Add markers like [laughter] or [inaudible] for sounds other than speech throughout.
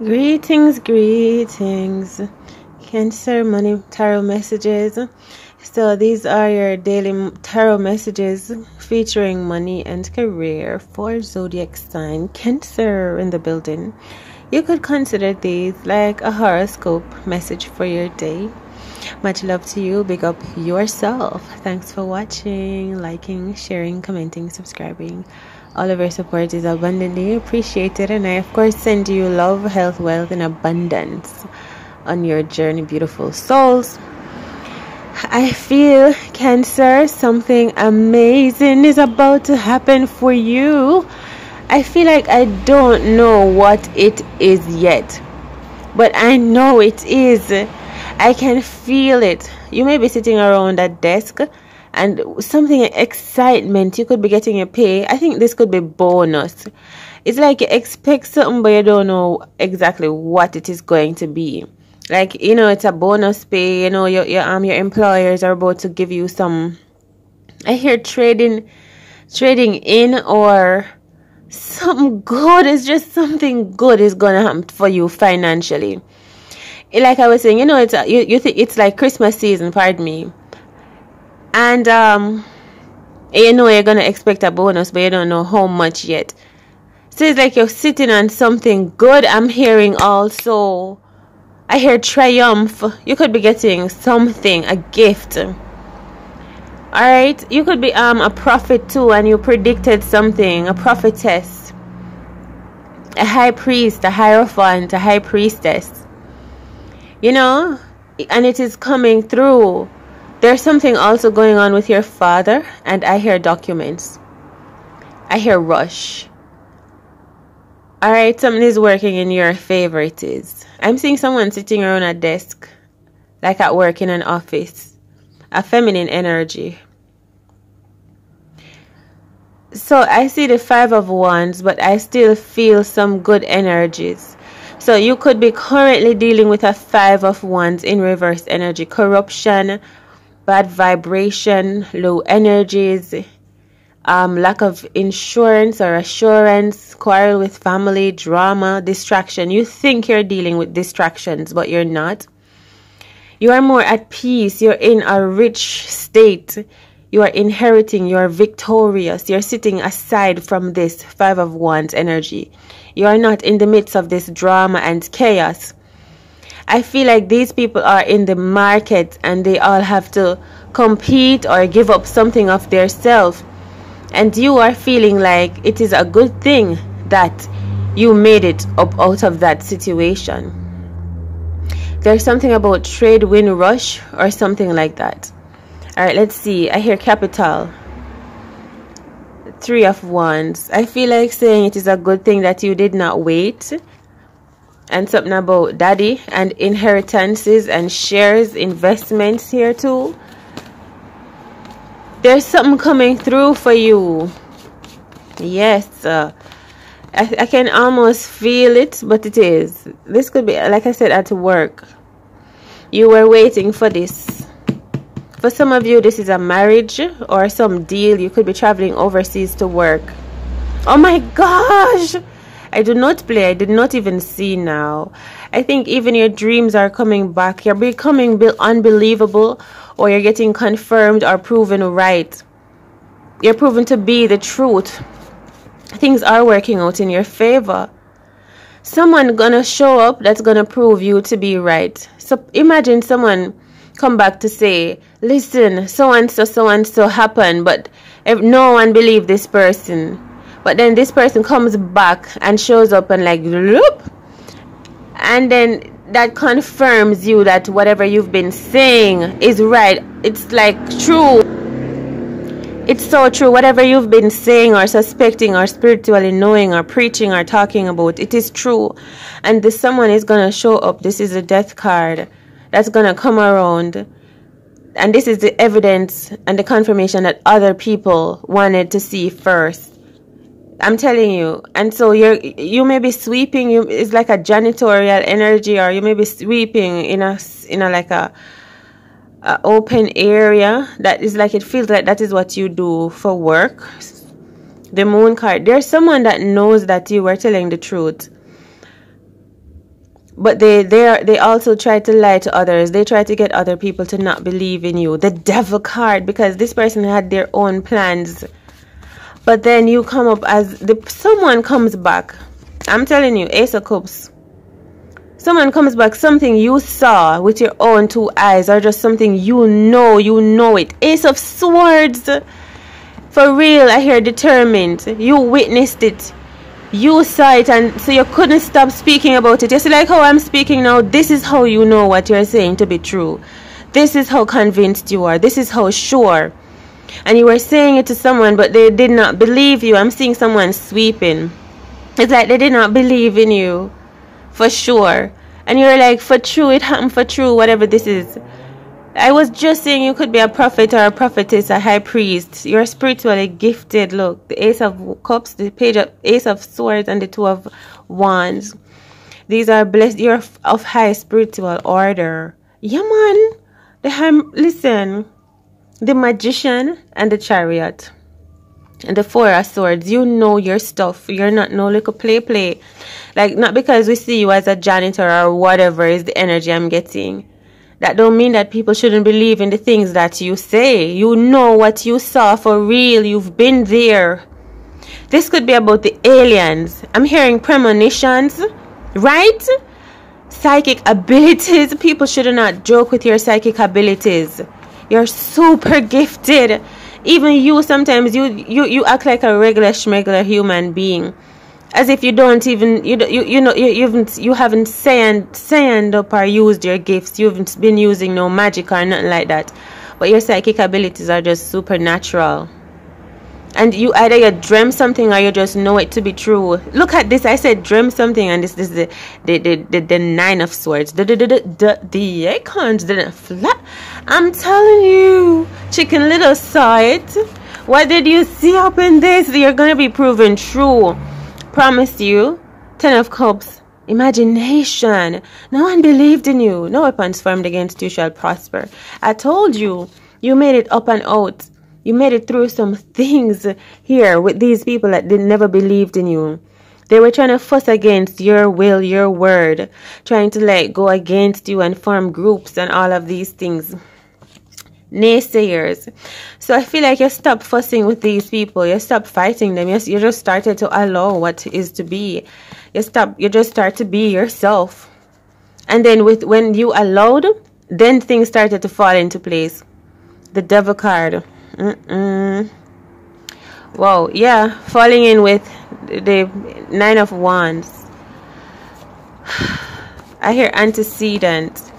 Greetings, greetings. Cancer money tarot messages. So these are your daily tarot messages featuring money and career for zodiac sign Cancer in the building. You could consider these like a horoscope message for your day. Much love to you. Big up yourself. Thanks for watching, liking, sharing, commenting, subscribing. All of your support is abundantly appreciated, and I, of course, send you love, health, wealth, and abundance on your journey, beautiful souls. I feel, Cancer, something amazing is about to happen for you. I feel like I don't know what it is yet, but I know it is. I can feel it. You may be sitting around a desk and something excitement you could be getting a pay. I think this could be bonus. It's like you expect something but you don't know exactly what it is going to be. Like you know it's a bonus pay you know your, your um your employers are about to give you some i hear trading trading in or something good is just something good is gonna happen for you financially. Like i was saying you know it's you, you think it's like christmas season pardon me and um you know you're gonna expect a bonus but you don't know how much yet. So it's like you're sitting on something good i'm hearing also. I hear triumph. You could be getting something a gift. All right you could be um a prophet too and you predicted something a prophetess. A high priest a hierophant a high priestess. You know? And it is coming through there's something also going on with your father, and I hear documents. I hear rush. Alright, something is working in your favor, it is. I'm seeing someone sitting around a desk, like at work in an office. A feminine energy. So I see the Five of Wands, but I still feel some good energies. So you could be currently dealing with a Five of Wands in reverse energy, corruption, bad vibration, low energies, um, lack of insurance or assurance, quarrel with family, drama, distraction. You think you're dealing with distractions, but you're not. You are more at peace. You're in a rich state. You are inheriting. You are victorious. You're sitting aside from this Five of Wands energy. You are not in the midst of this drama and chaos. I feel like these people are in the market and they all have to compete or give up something of their self. And you are feeling like it is a good thing that you made it up out of that situation. There's something about trade win rush or something like that. All right, let's see. I hear capital. Three of Wands. I feel like saying it is a good thing that you did not wait and something about daddy and inheritances and shares investments here too. There's something coming through for you. Yes uh, I, I can almost feel it but it is. This could be like i said at work. You were waiting for this. For some of you this is a marriage or some deal. You could be traveling overseas to work. Oh my gosh I do not play. I did not even see now. I think even your dreams are coming back. You're becoming unbelievable or you're getting confirmed or proven right. You're proven to be the truth. Things are working out in your favor. Someone gonna show up that's gonna prove you to be right. So imagine someone come back to say, listen, so and so, so and so happened, but if no one believe this person but then this person comes back and shows up and like loop. And then that confirms you that whatever you've been saying is right. It's like true. It's so true. Whatever you've been saying or suspecting or spiritually knowing or preaching or talking about it is true. And this someone is going to show up. This is a death card that's going to come around. And this is the evidence and the confirmation that other people wanted to see first I'm telling you. And so you're you may be sweeping. You it's like a janitorial energy, or you may be sweeping in a in a like a, a open area that is like it feels like that is what you do for work. The moon card. There's someone that knows that you were telling the truth. but they they are, they also try to lie to others they try to get other people to not believe in you the devil card because this person had their own plans but then you come up as the someone comes back i'm telling you ace of cups someone comes back something you saw with your own two eyes or just something you know you know it ace of swords for real i hear determined you witnessed it you saw it and so you couldn't stop speaking about it. Just like how I'm speaking now, this is how you know what you're saying to be true. This is how convinced you are. This is how sure. And you were saying it to someone, but they did not believe you. I'm seeing someone sweeping. It's like they did not believe in you for sure. And you're like, for true, it happened for true, whatever this is. I was just saying you could be a prophet or a prophetess, a high priest. You're spiritually gifted. Look, the Ace of Cups, the page of Ace of Swords, and the Two of Wands. These are blessed. You're of high spiritual order. Yeah, man. The high, listen, the magician and the chariot and the four of swords. You know your stuff. You're not no little play play. Like not because we see you as a janitor or whatever is the energy I'm getting that don't mean that people shouldn't believe in the things that you say. You know what you saw for real. You've been there. This could be about the aliens. I'm hearing premonitions, right? Psychic abilities. People should not joke with your psychic abilities. You're super gifted. Even you sometimes you you, you act like a regular schmegular human being. As if you don't even you you you know you, you haven't you haven't signed signed up or used your gifts. You haven't been using no magic or nothing like that. But your psychic abilities are just supernatural and you either you dream something or you just know it to be true look at this i said dream something and this, this is the the, the, the, the nine of swords the the, the, the, the icons didn't flat i'm telling you chicken little saw it what did you see up in this you're gonna be proven true promise you. Ten of Cups. Imagination. No one believed in you. No weapons formed against you shall prosper. I told you. You made it up and out. You made it through some [laughs] things here with these people that did never believed in you. They were trying to fuss against your will, your word, trying to like go against you and form groups and all of these things naysayers. So I feel like you stop fussing with these people. You stop fighting them. You, you just started to allow what is to be. You stop. You just start to be yourself. And then with when you allowed, then things started to fall into place. The devil card. Mm-mm. Wow. Yeah. Falling in with the nine of wands. [sighs] I hear antecedent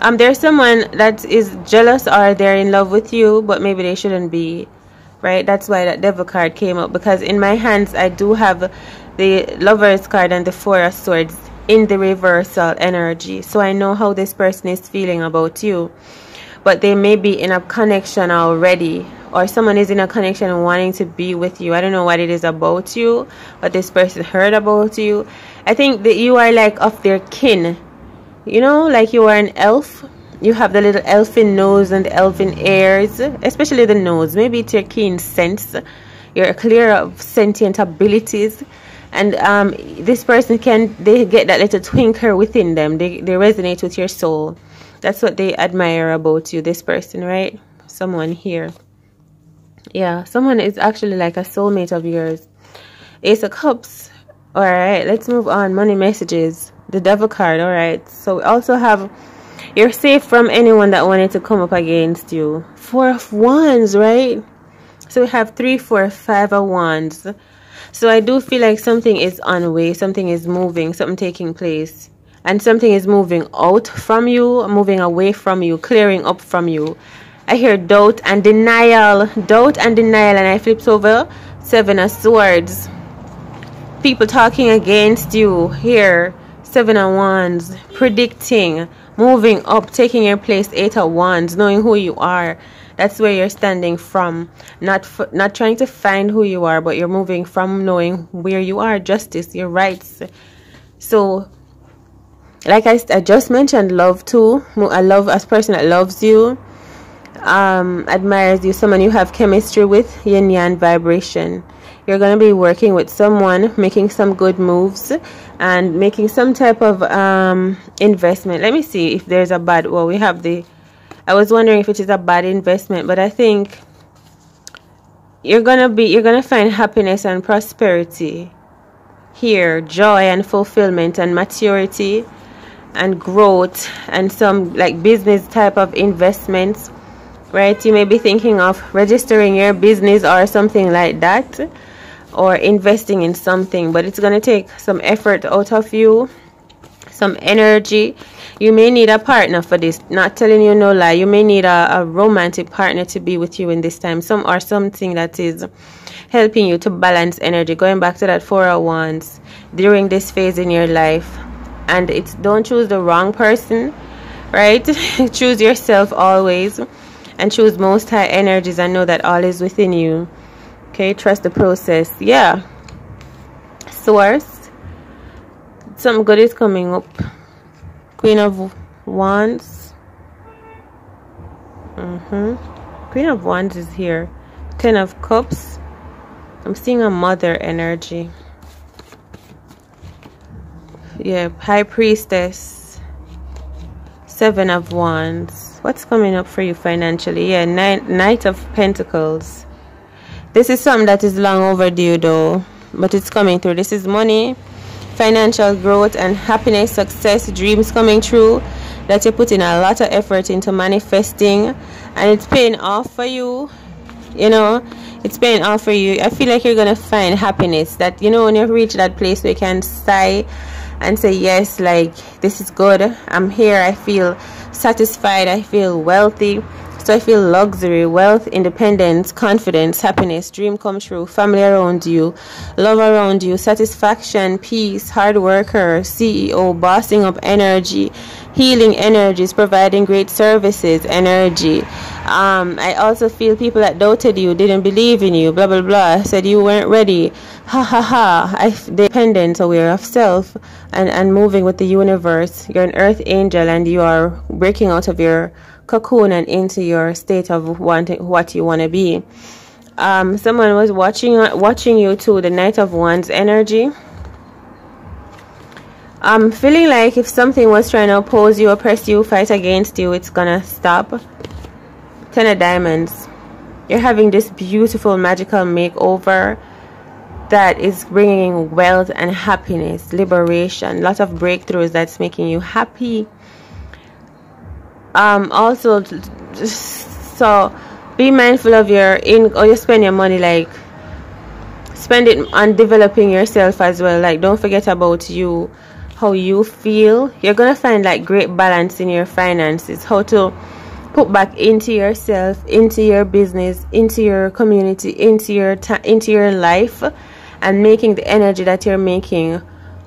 um there's someone that is jealous or they're in love with you but maybe they shouldn't be right that's why that devil card came up because in my hands i do have the lovers card and the four of swords in the reversal energy so i know how this person is feeling about you but they may be in a connection already or someone is in a connection wanting to be with you. I don't know what it is about you but this person heard about you. I think that you are like of their kin. You know like you are an elf. You have the little elfin nose and elfin ears especially the nose. Maybe it's your keen sense you're clear of sentient abilities. And um, this person can they get that little twinkle within them. They, they resonate with your soul that's what they admire about you this person right? Someone here. Yeah someone is actually like a soulmate of yours. Ace of cups. All right let's move on. Money messages. The devil card all right so we also have you're safe from anyone that wanted to come up against you. Four of wands right? So we have three four five of wands. So i do feel like something is on way something is moving something taking place and something is moving out from you moving away from you clearing up from you i hear doubt and denial doubt and denial and i flips over seven of swords people talking against you here Seven of Wands, predicting, moving up, taking your place. Eight of Wands, knowing who you are. That's where you're standing from. Not not trying to find who you are, but you're moving from knowing where you are, justice, your rights. So, like I, I just mentioned, love too. I love as person that loves you, um, admires you, someone you have chemistry with, yin yang vibration. You're going to be working with someone making some good moves and making some type of um, investment. Let me see if there's a bad well we have the i was wondering if it is a bad investment but i think you're gonna be you're gonna find happiness and prosperity here joy and fulfillment and maturity and growth and some like business type of investments right? You may be thinking of registering your business or something like that or investing in something but it's going to take some effort out of you some energy. You may need a partner for this. Not telling you no lie. You may need a, a romantic partner to be with you in this time. Some or something that is helping you to balance energy. Going back to that four oh of wands during this phase in your life and it's don't choose the wrong person right? [laughs] Choose yourself always and choose most high energies and know that all is within you. Okay trust the process. Yeah. Source. Something good is coming up. Queen of wands. Mm-hmm. Queen of wands is here. Ten of cups. I'm seeing a mother energy yeah high priestess seven of wands. What's coming up for you financially? Yeah knight, knight of pentacles. This is something that is long overdue though but it's coming through. This is money financial growth and happiness success dreams coming true that you're putting a lot of effort into manifesting and it's paying off for you you know? It's paying off for you. I feel like you're gonna find happiness that you know when you reach that place where you can sigh and say yes like this is good. I'm here. I feel satisfied. I feel wealthy. So i feel luxury wealth independence confidence happiness dream come true family around you love around you satisfaction peace hard worker ceo bossing up energy healing energies providing great services energy. Um, i also feel people that doubted you didn't believe in you blah blah blah said you weren't ready ha ha ha. I dependent aware of self and and moving with the universe. You're an earth angel and you are breaking out of your cocoon and into your state of wanting what you want to be. Um, someone was watching watching you too the Knight of Wands energy. I'm feeling like if something was trying to oppose you, oppress you, fight against you, it's gonna stop. Ten of Diamonds. You're having this beautiful magical makeover that is bringing wealth and happiness, liberation, lots of breakthroughs that's making you happy. Um, also, so be mindful of your in or you spend your money like spend it on developing yourself as well. Like don't forget about you, how you feel. You're gonna find like great balance in your finances. How to put back into yourself, into your business, into your community, into your into your life and making the energy that you're making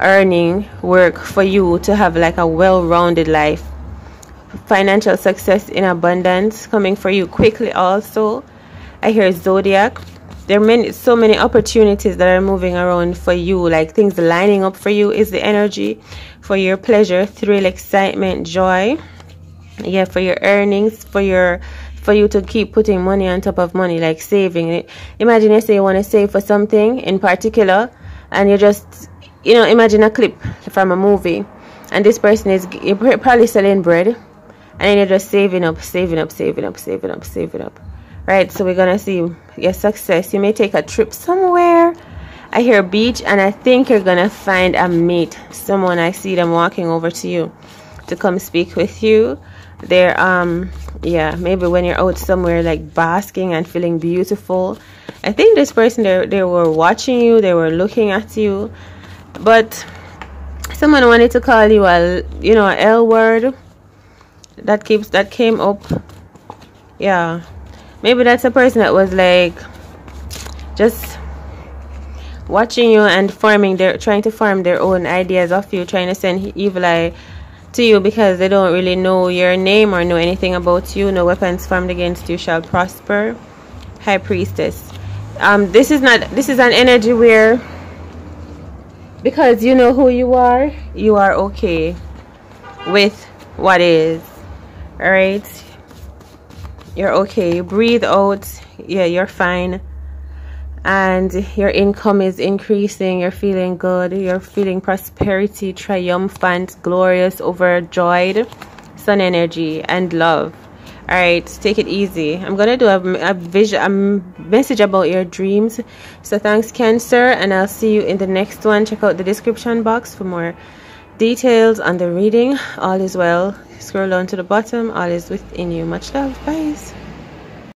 earning work for you to have like a well-rounded life. Financial success in abundance coming for you quickly also. I hear zodiac. There are many so many opportunities that are moving around for you like things lining up for you is the energy for your pleasure thrill excitement joy. Yeah for your earnings for your for you to keep putting money on top of money, like saving it. Imagine you say you want to save for something in particular, and you just, you know, imagine a clip from a movie, and this person is probably selling bread, and then you're just saving up, saving up, saving up, saving up, saving up. Right, so we're gonna see your success. You may take a trip somewhere. I hear a beach, and I think you're gonna find a mate, someone I see them walking over to you to come speak with you they're um yeah maybe when you're out somewhere like basking and feeling beautiful. I think this person they, they were watching you they were looking at you. But someone wanted to call you a you know a l word that keeps that came up. Yeah. Maybe that's a person that was like just watching you and forming their trying to form their own ideas of you trying to send evil eye to you because they don't really know your name or know anything about you. No weapons formed against you shall prosper. High Priestess. Um, this is not. This is an energy where, because you know who you are, you are okay with what is. All right. You're okay. breathe out. Yeah, you're fine. And your income is increasing you're feeling good you're feeling prosperity triumphant glorious overjoyed sun energy and love. All right take it easy. I'm gonna do a, a vision a message about your dreams. So thanks cancer and i'll see you in the next one. Check out the description box for more details on the reading. All is well. Scroll down to the bottom. All is within you. Much love. Bye